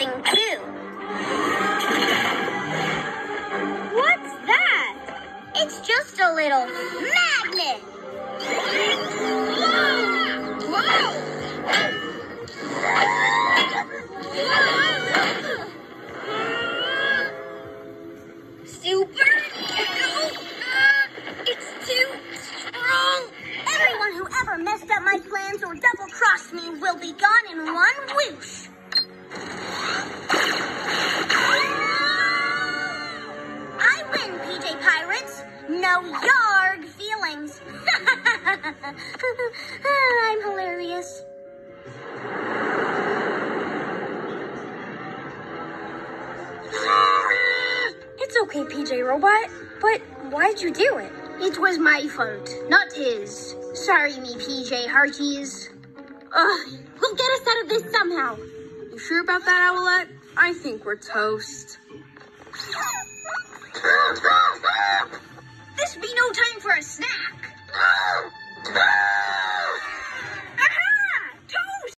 something too. What's that? It's just a little magnet. Super. It's too strong. Everyone who ever messed up my plans or double crossed me will be gone in one whoosh. Pirates. No yarg feelings. I'm hilarious. It's okay, PJ Robot, but why'd you do it? It was my fault, not his. Sorry me, PJ Hearties. Ugh, we'll get us out of this somehow. You sure about that, Owlette? I think we're toast.